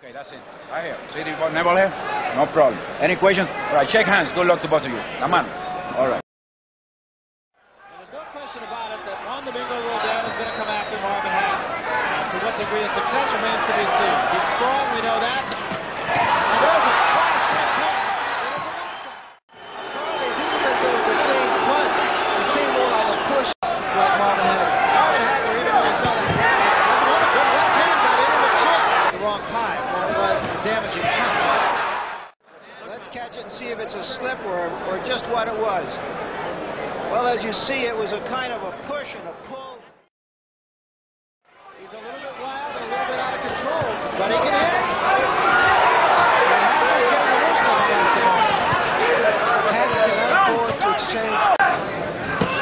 Okay, that's it. Right here. See the navel here? No problem. Any questions? All right, shake hands. Good luck to both of you. Come on. All right. There's no question about it that Juan Domingo Roldan is going to come after Marvin Hagler. To what degree of success remains to be seen. He's strong, we know that. And there's a flash right there. It is a knockdown. They do because there was a clean punch. It seemed more like a push like Marvin Hagler. Marvin Hagler, even though he saw that jab, wasn't on a good left hand, got into the chin at the wrong time. Then it was a damaging punch. Let's catch it and see if it's a slip or, or just what it was. Well, as you see, it was a kind of a push and a pull. He's a little bit wild and a little bit out of control, but he can hit. And Hagler's getting the worst of him at the moment. Hagler cannot afford to exchange.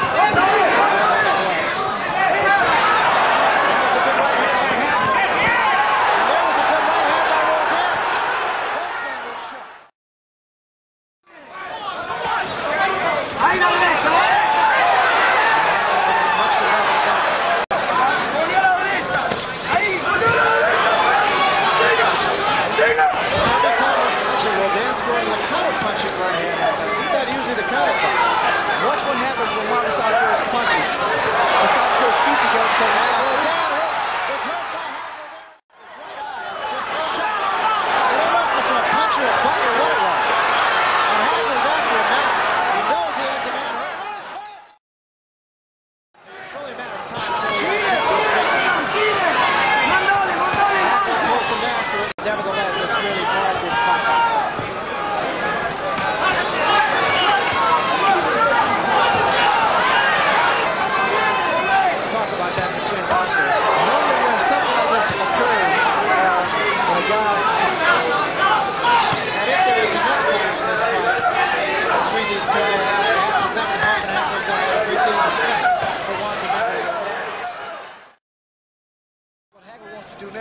That was a good right hand by Hagler. And there was a good right hand by Roldan. Both men were shook. Much the best of that. Every time actually Roldan's going to the counter punching right hand. He's not usually the counter punch. Watch what happens when Marvin starts to his punches. He starts to put his feet together because And he's Roldan hurt. Was hurt by Hagler there. His right eye just shut. I don't know if it was a punch or a butt or what it was. And Hagler's after him now. He knows he has a man hurt. It's only a matter of time until he gets to the ring. Hagler close to master it. Nevertheless, it's really hard this fight. Talk about that between boxers. Normally when something like this occurs, uh, when a guy And if there is a next time in this fight between these two, I have to think that Marvin Hagler is going to have a great deal of respect for Juan Domingo. What Hagler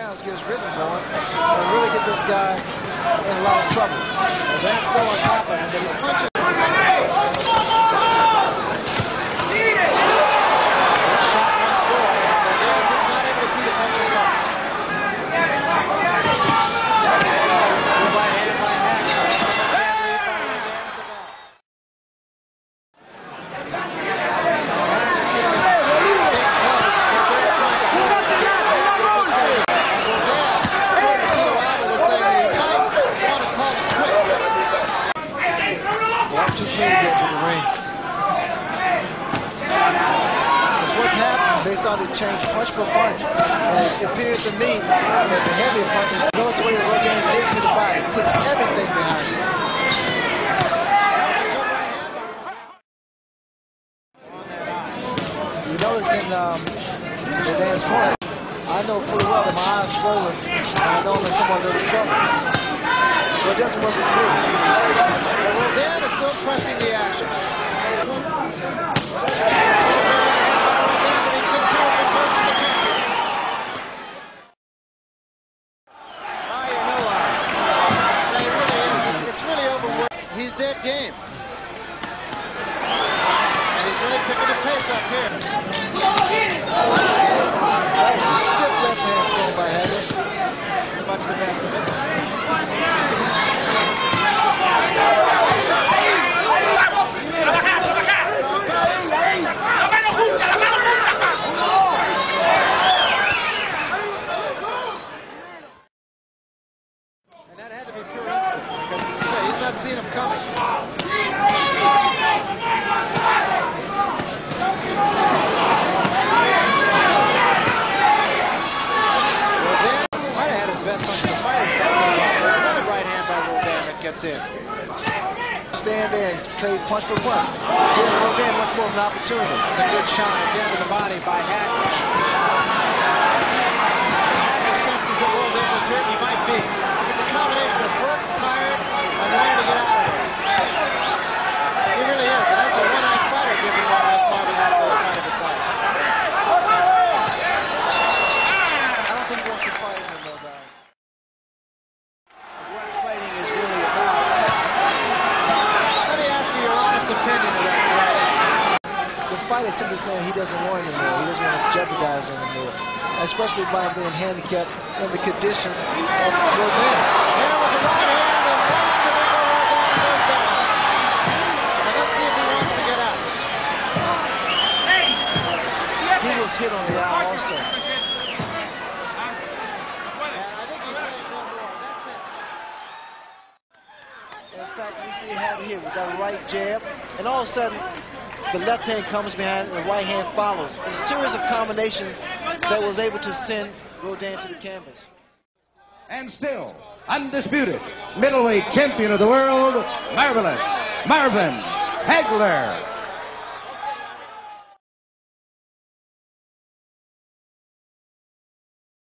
wants to do now is get his rhythm going and really get this guy in a lot of trouble. Van's still on top of him, but he's punching. One shot, one score. Roldan just not able to see the punches coming. Good right hand by Hagler. Bad lead by Roldan at the back. Walk too free to get to the ring. Because what's happened, they started to change punch for punch. And it appears to me that the heavier punches, notice the way that Roldan digs to the body, puts everything behind it. You notice in um, Roldan's corner, I know fully well that my eyes swollen, and I know I'm in somewhat little trouble. But it doesn't work with me. Roldan is still pressing the action. It's really overworked. He's dead game. And he's really picking the pace up here. That was a stiff left hand thrown by Hagler. Much the best of it. And that had to be pure instinct because, as you say, he's not seeing him coming. Roldan might have had his best punch of the fight. in fact, There's another right hand by Roldan that gets in. Stand and trade punch for punch. Giving Roldan much more of an opportunity. It's a good shot again to the body by Hagler. Hagler senses that Roldan is hurt. He might be. It's a combination of hurt, tired, and wanting to get out of it. He really is. And that's a one-eyed fighter giving Marvin Marvin Hagler kind of a sight. I don't think he wants to fight him, though, Barry. What fighting is really about. Let me ask you your honest opinion of that fight. The fight is simply saying he doesn't want anymore. He doesn't want to jeopardize anymore, especially by being handicapped in the condition of Roldan. There was a right hand, and Juan Domingo Roldan goes down. And let's see if he wants to get out. He was hit on the eye also. And I think he's saying no more. That's it. In fact, we see it here with that right jab, and all of a sudden, the left hand comes behind and the right hand follows. It's a series of combinations that was able to send Roldan to the canvas. And still, undisputed, middleweight champion of the world, Marvelous Marvin Hagler.